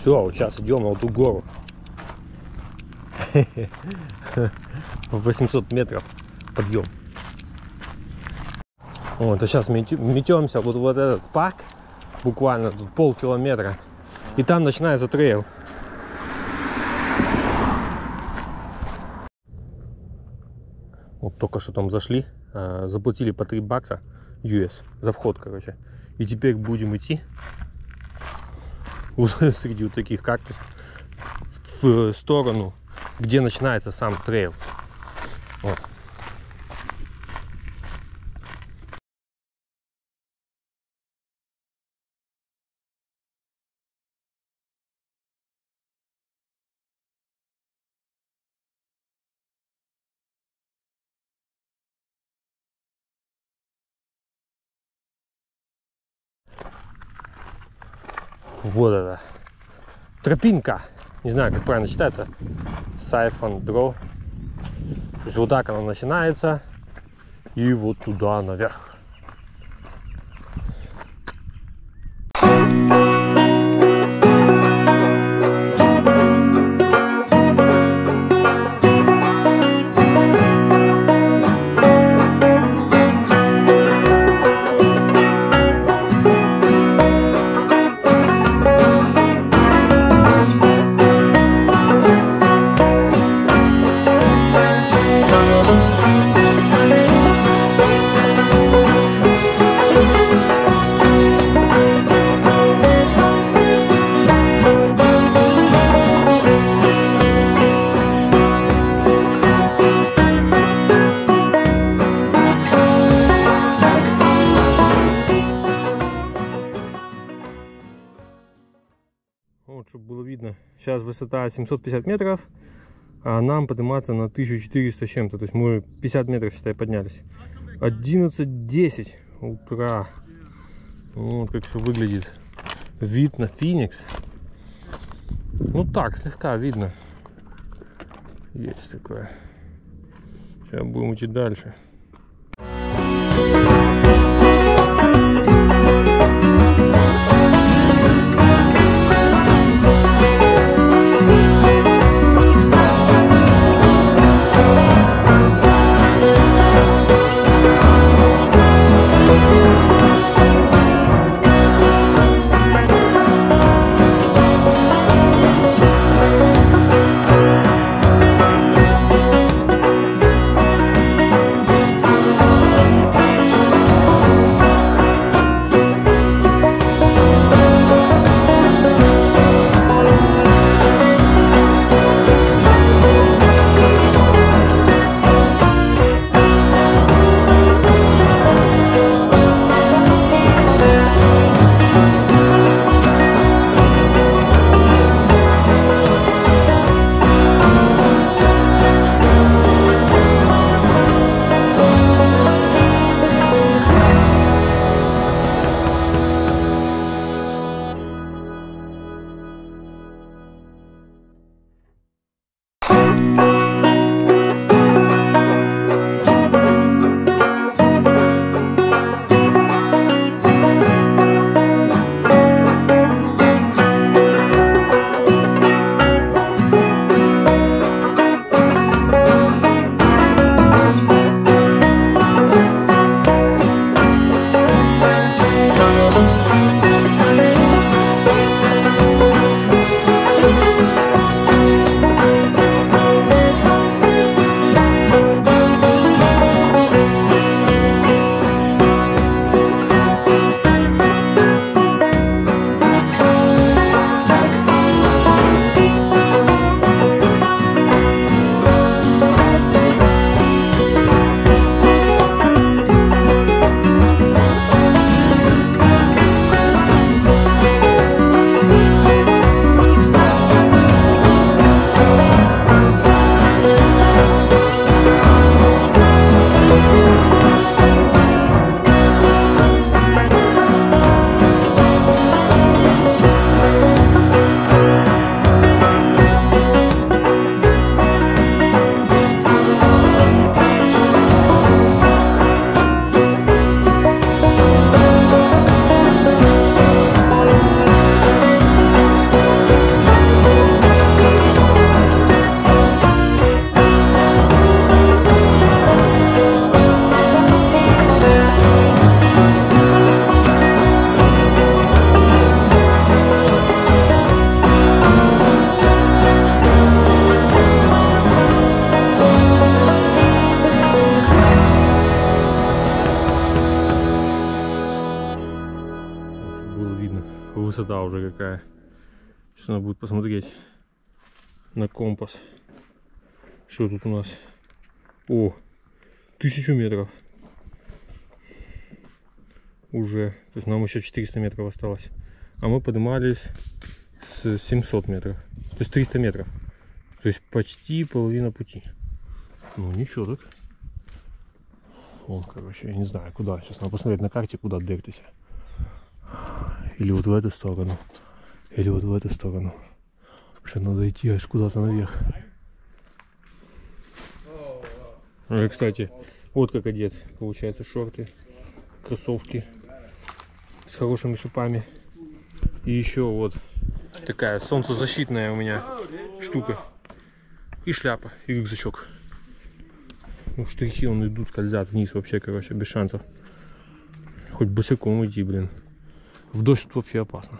Все, вот сейчас идем на эту гору. 800 метров подъем. Вот, а сейчас метемся вот в вот этот парк, буквально тут полкилометра, и там начинается трейл. Вот только что там зашли, а, заплатили по 3 бакса US за вход, короче. И теперь будем идти среди вот таких кактусов в сторону, где начинается сам трейл. Вот. Вот это. Тропинка. Не знаю, как правильно читается. Сайфон Дро. То есть вот так она начинается. И вот туда наверх. Вот, чтобы было видно. Сейчас высота 750 метров, а нам подниматься на 1400 с чем-то. То есть мы 50 метров, считай, поднялись. 11.10 утра. Вот как все выглядит. Вид на Феникс. Ну так, слегка видно. Есть такое. Сейчас будем идти дальше. Высота уже какая. Сейчас надо будет посмотреть на компас. Что тут у нас? О, тысячу метров. Уже. То есть нам еще 400 метров осталось. А мы поднимались с 700 метров. То есть 300 метров. То есть почти половина пути. Ну ничего так. Вон, короче, я не знаю, куда. Сейчас надо посмотреть на карте, куда двигаться. Или вот в эту сторону. Или вот в эту сторону. Что надо идти аж куда-то наверх. А, кстати, вот как одет. Получается шорты, кроссовки с хорошими шипами. И еще вот такая солнцезащитная у меня штука. И шляпа, и рюкзачок. Ну, штрихи он идут, скользят вниз вообще, короче, без шансов. Хоть босиком идти, блин. В дождь вообще опасно.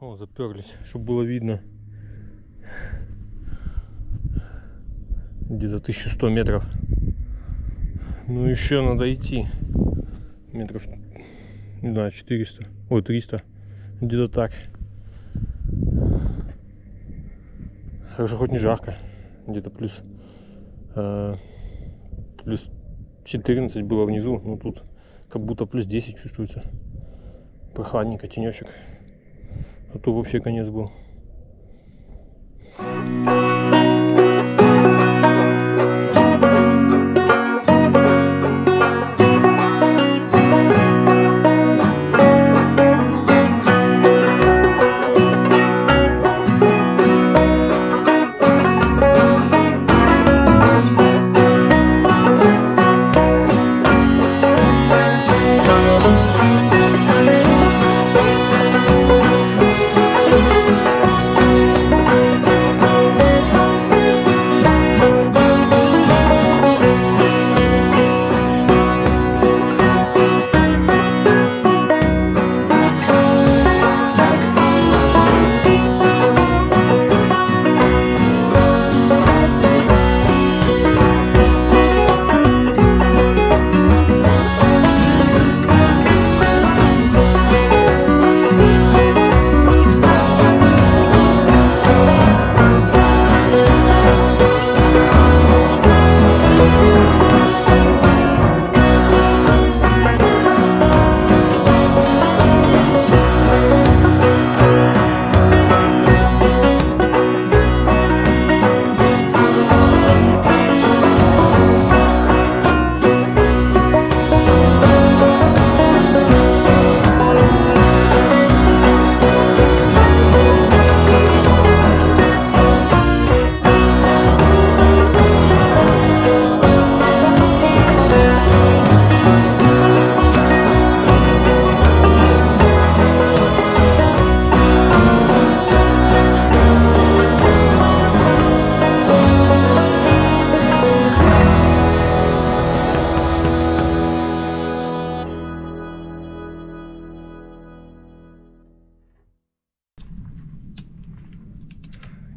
О, заперлись, чтобы было видно. Где-то 1100 метров. Ну еще надо идти. Метров, не знаю, 400. Ой, 300. Где-то так. Хорошо, хоть не жарко. Где-то плюс, э, плюс 14 было внизу. Ну тут как будто плюс 10 чувствуется. Прохладненько, тенечек. А то вообще конец был.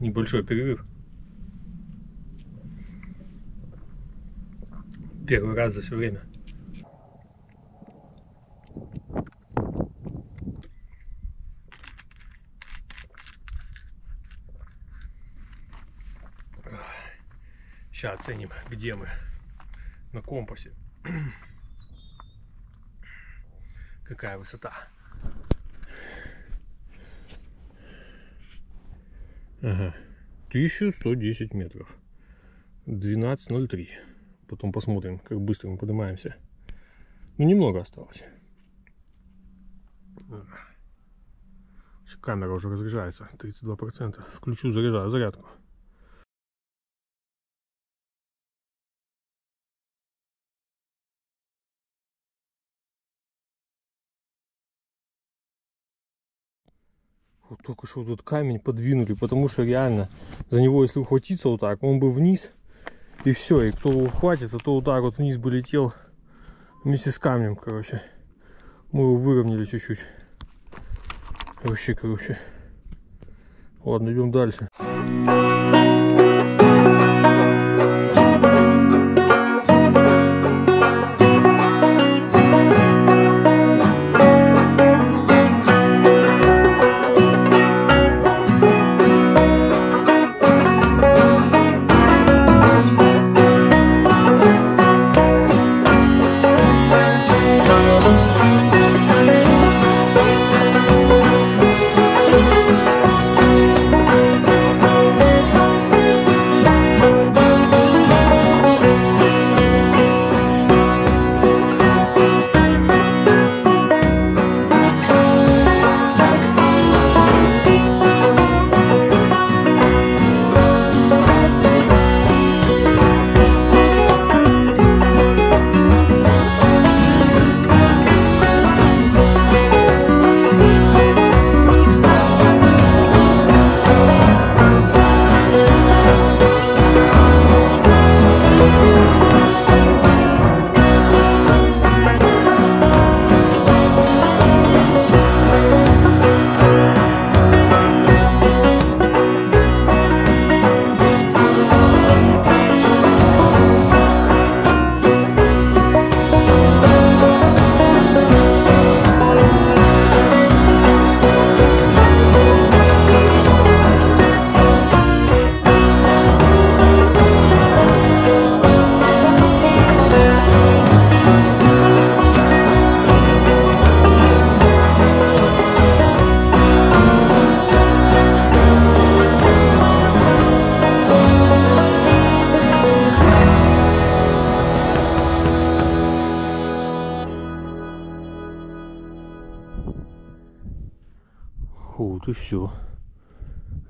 Небольшой перерыв. Первый раз за все время. Сейчас оценим, где мы на компасе. Какая высота. Ага. 1110 метров. 12.03. Потом посмотрим, как быстро мы поднимаемся. Ну, немного осталось. Камера уже разряжается. 32%. Включу заряжаю зарядку. Вот только что тут камень подвинули, потому что реально за него, если ухватиться вот так, он бы вниз, и все. И кто ухватится, то вот так вот вниз бы летел вместе с камнем, короче. Мы его выровняли чуть-чуть. Вообще, короче. Ладно, идем дальше.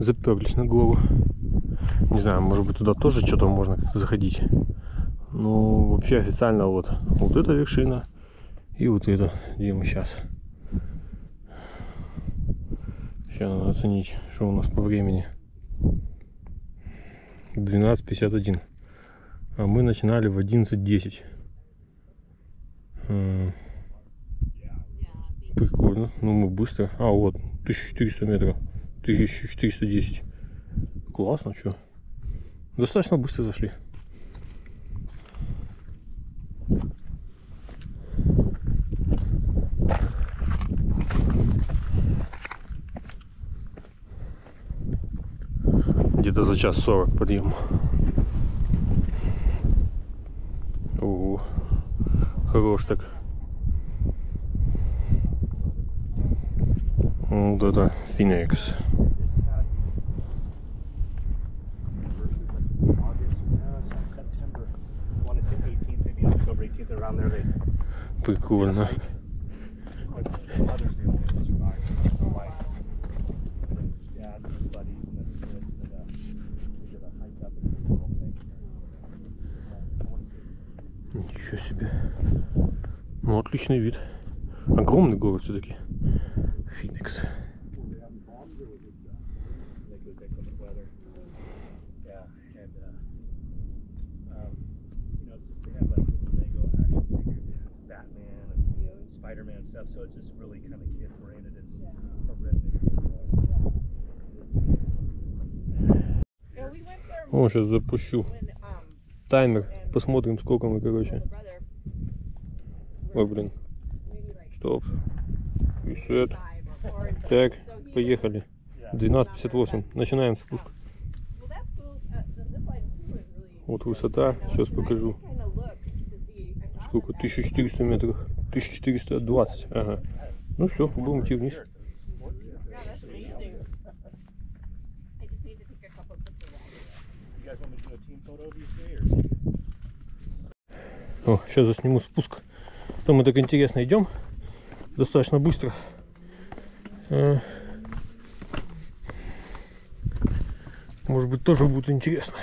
Заперлись на гору. Не знаю, может быть туда тоже что-то можно заходить. Ну, вообще официально вот, вот эта вершина и вот это, где мы сейчас. Сейчас надо оценить, что у нас по времени. 12.51. А мы начинали в 11.10. М, Прикольно. Ну, мы быстро. А, вот, 1400 метров. 1410. Классно, что? Достаточно быстро зашли. Где-то за час сорок подъем. Ого. Хорош так. Вот это. August, say Ничего себе. Ну, отличный вид. Огромный город все-таки. Феникс. О, сейчас запущу таймер. Посмотрим, сколько мы, короче. Ой, блин. Стоп. And Так, поехали. 12.58. Начинаем спуск. Вот высота. Сейчас покажу. Сколько? 1400 метров. 1420. Ага. Ну все, будем идти вниз. О, сейчас засниму спуск. То мы так интересно идем. Достаточно быстро. Э, Может быть, тоже будет интересно.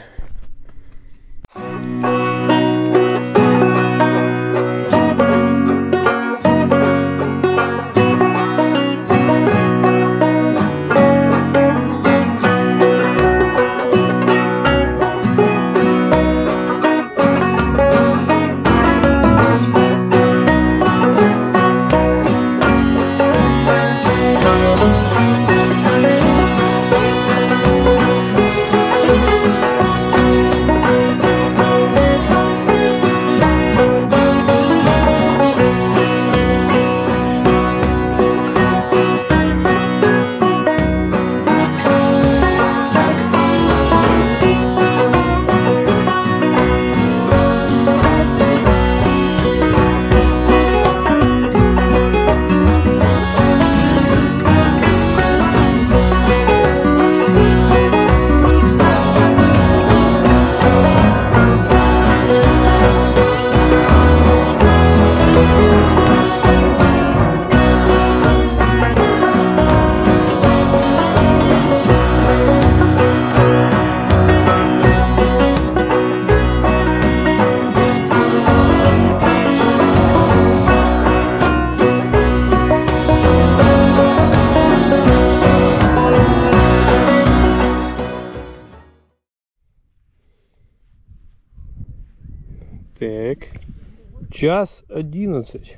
Час одиннадцать.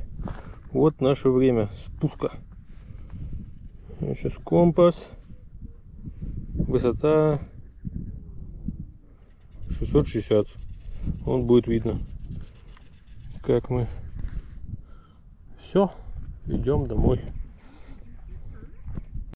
Вот наше время спуска. Сейчас компас. Высота 660. Он будет видно, как мы. Все, идем домой.